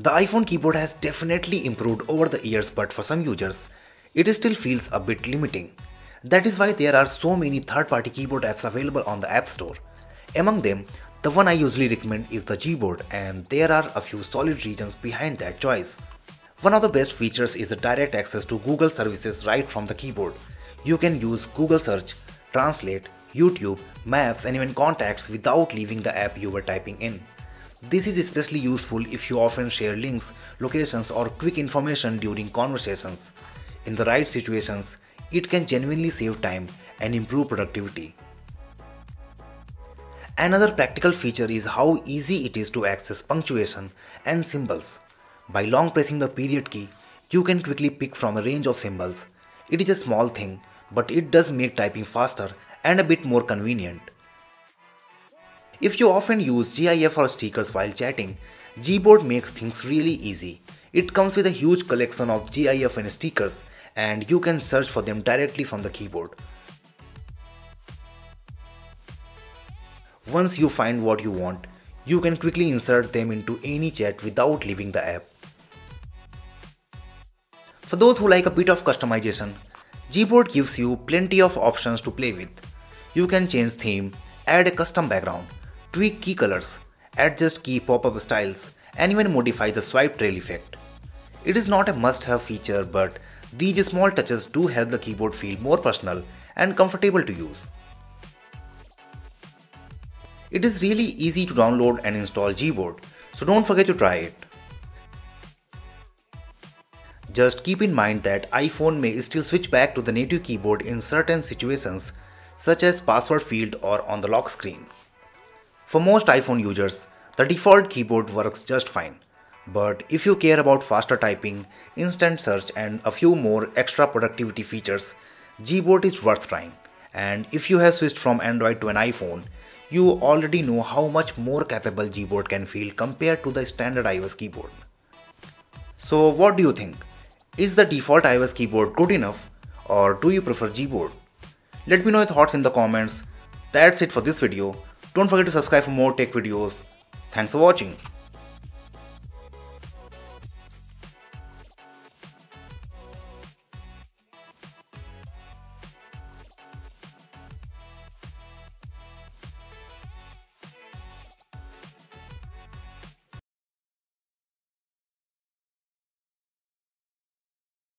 The iPhone keyboard has definitely improved over the years but for some users, it still feels a bit limiting. That is why there are so many third-party keyboard apps available on the App Store. Among them, the one I usually recommend is the Gboard and there are a few solid reasons behind that choice. One of the best features is the direct access to Google services right from the keyboard. You can use Google Search, Translate, YouTube, Maps and even Contacts without leaving the app you were typing in. This is especially useful if you often share links, locations or quick information during conversations. In the right situations, it can genuinely save time and improve productivity. Another practical feature is how easy it is to access punctuation and symbols. By long pressing the period key, you can quickly pick from a range of symbols. It is a small thing, but it does make typing faster and a bit more convenient. If you often use GIF or stickers while chatting, Gboard makes things really easy. It comes with a huge collection of GIF and stickers and you can search for them directly from the keyboard. Once you find what you want, you can quickly insert them into any chat without leaving the app. For those who like a bit of customization, Gboard gives you plenty of options to play with. You can change theme, add a custom background, tweak key colors, adjust key pop-up styles, and even modify the swipe trail effect. It is not a must-have feature but these small touches do help the keyboard feel more personal and comfortable to use. It is really easy to download and install Gboard, so don't forget to try it. Just keep in mind that iPhone may still switch back to the native keyboard in certain situations such as password field or on the lock screen. For most iPhone users, the default keyboard works just fine. But if you care about faster typing, instant search and a few more extra productivity features, Gboard is worth trying. And if you have switched from Android to an iPhone, you already know how much more capable Gboard can feel compared to the standard iOS keyboard. So what do you think? Is the default iOS keyboard good enough or do you prefer Gboard? Let me know your thoughts in the comments. That's it for this video. Don't forget to subscribe for more tech videos. Thanks for watching.